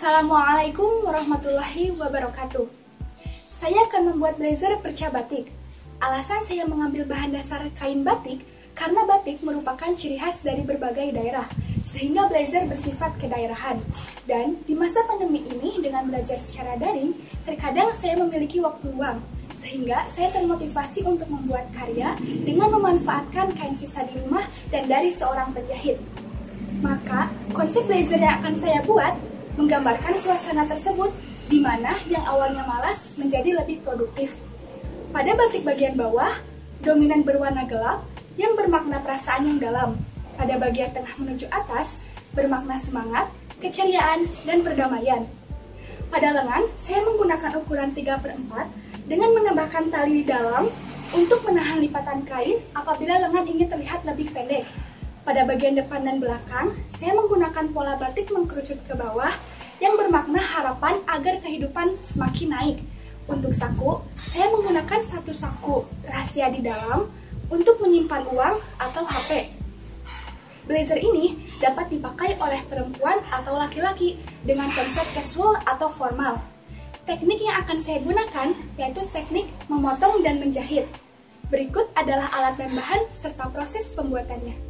Assalamualaikum warahmatullahi wabarakatuh. Saya akan membuat blazer perca batik. Alasan saya mengambil bahan dasar kain batik karena batik merupakan ciri khas dari berbagai daerah, sehingga blazer bersifat kedaerahan. Dan di masa pandemi ini dengan belajar secara daring, terkadang saya memiliki waktu luang, sehingga saya termotivasi untuk membuat karya dengan memanfaatkan kain sisa di rumah dan dari seorang penjahit. Maka, konsep blazer yang akan saya buat menggambarkan suasana tersebut di mana yang awalnya malas menjadi lebih produktif. Pada batik bagian bawah, dominan berwarna gelap yang bermakna perasaan yang dalam. Pada bagian tengah menuju atas, bermakna semangat, keceriaan, dan perdamaian. Pada lengan, saya menggunakan ukuran 3 per 4 dengan menambahkan tali di dalam untuk menahan lipatan kain apabila lengan ingin terlihat lebih pendek. Pada bagian depan dan belakang, saya menggunakan pola batik mengkerucut ke bawah harapan agar kehidupan semakin naik. Untuk saku, saya menggunakan satu saku rahasia di dalam untuk menyimpan uang atau HP. Blazer ini dapat dipakai oleh perempuan atau laki-laki dengan konsep casual atau formal. Teknik yang akan saya gunakan yaitu teknik memotong dan menjahit. Berikut adalah alat dan bahan serta proses pembuatannya.